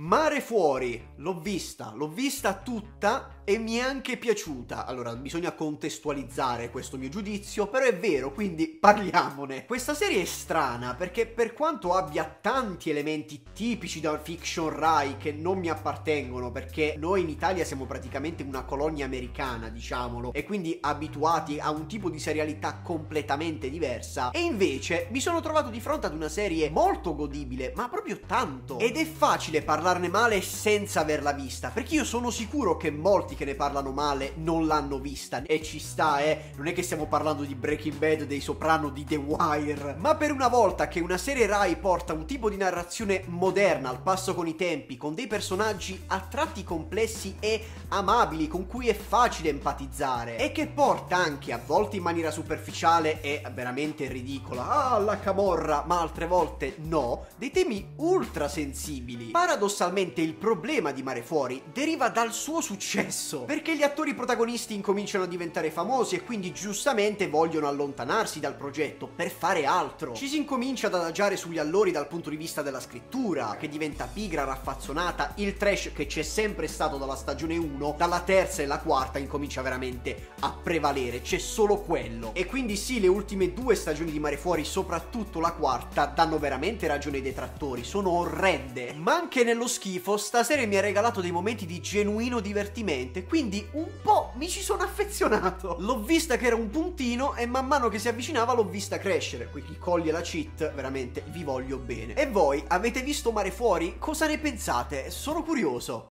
Mare fuori, l'ho vista, l'ho vista tutta e mi è anche piaciuta. Allora, bisogna contestualizzare questo mio giudizio, però è vero, quindi parliamone. Questa serie è strana perché per quanto abbia tanti elementi tipici da fiction Rai che non mi appartengono, perché noi in Italia siamo praticamente una colonia americana, diciamolo, e quindi abituati a un tipo di serialità completamente diversa, e invece mi sono trovato di fronte ad una serie molto godibile, ma proprio tanto. Ed è facile parlarne male senza averla vista, perché io sono sicuro che molti che ne parlano male non l'hanno vista. E ci sta, eh, non è che stiamo parlando di Breaking Bad, dei Soprano, di The Wire, ma per una volta che una serie Rai porta un tipo di narrazione moderna al passo con i tempi, con dei personaggi a tratti complessi e amabili con cui è facile empatizzare e che porta anche a volte in maniera superficiale e veramente ridicola, ah la camorra, ma altre volte no, dei temi ultra sensibili. Paradossalmente il problema di Mare Fuori deriva dal suo successo, perché gli attori protagonisti incominciano a diventare famosi e quindi giustamente vogliono allontanarsi dal progetto per fare altro. Ci si incomincia ad adagiare sugli allori dal punto di vista della scrittura, che diventa pigra, raffazzonata, il trash che c'è sempre stato dalla stagione 1, dalla terza e la quarta incomincia veramente a prevalere, c'è solo quello. E quindi sì, le ultime due stagioni di Mare Fuori, soprattutto la quarta, danno veramente ragione ai detrattori, sono orrende, ma anche nello schifo, stasera mi ha regalato dei momenti di genuino divertimento e quindi un po' mi ci sono affezionato. L'ho vista che era un puntino e man mano che si avvicinava l'ho vista crescere. Qui chi coglie la cheat, veramente vi voglio bene. E voi avete visto Mare Fuori? Cosa ne pensate? Sono curioso.